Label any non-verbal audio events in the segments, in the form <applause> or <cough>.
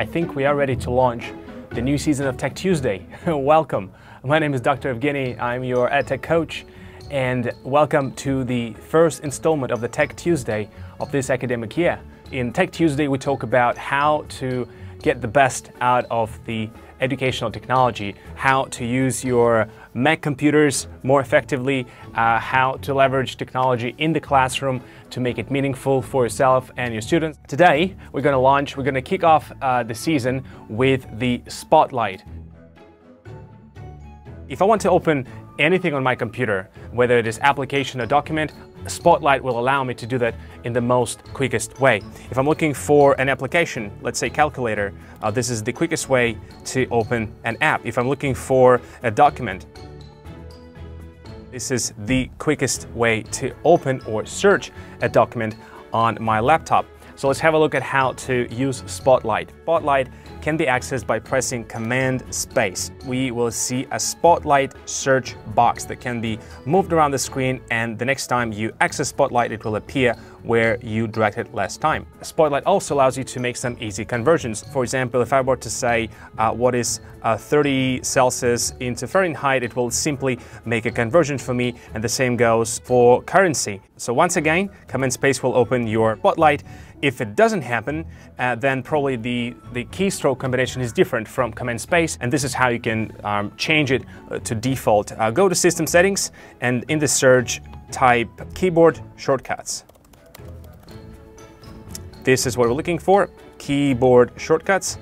I think we are ready to launch the new season of Tech Tuesday. <laughs> welcome. My name is Dr. Evgenii. I'm your EdTech coach, and welcome to the first installment of the Tech Tuesday of this academic year. In Tech Tuesday, we talk about how to get the best out of the educational technology, how to use your Mac computers more effectively, uh, how to leverage technology in the classroom to make it meaningful for yourself and your students. Today, we're going to launch, we're going to kick off uh, the season with the Spotlight. If I want to open anything on my computer, whether it is application or document, Spotlight will allow me to do that in the most quickest way. If I'm looking for an application, let's say calculator, uh, this is the quickest way to open an app. If I'm looking for a document, this is the quickest way to open or search a document on my laptop. So let's have a look at how to use Spotlight. Spotlight can be accessed by pressing Command Space. We will see a Spotlight search box that can be moved around the screen and the next time you access Spotlight it will appear where you directed last time. Spotlight also allows you to make some easy conversions. For example, if I were to say uh, what is uh, 30 Celsius into Fahrenheit, it will simply make a conversion for me and the same goes for currency. So once again, Command Space will open your Spotlight if it doesn't happen, uh, then probably the, the keystroke combination is different from command space, and this is how you can um, change it uh, to default. Uh, go to System Settings, and in the search, type Keyboard Shortcuts. This is what we're looking for, Keyboard Shortcuts.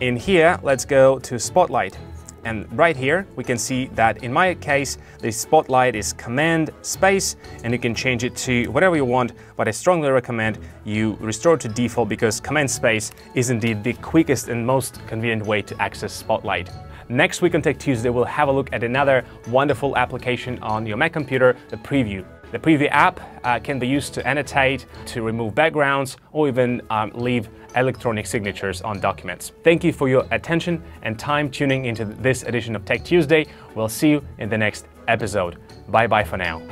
In here, let's go to Spotlight. And right here, we can see that in my case, the spotlight is command space, and you can change it to whatever you want, but I strongly recommend you restore to default because command space is indeed the quickest and most convenient way to access Spotlight. Next week on Tech Tuesday, we'll have a look at another wonderful application on your Mac computer, the Preview. The Preview app uh, can be used to annotate, to remove backgrounds, or even um, leave electronic signatures on documents. Thank you for your attention and time tuning into this edition of Tech Tuesday. We'll see you in the next episode. Bye bye for now.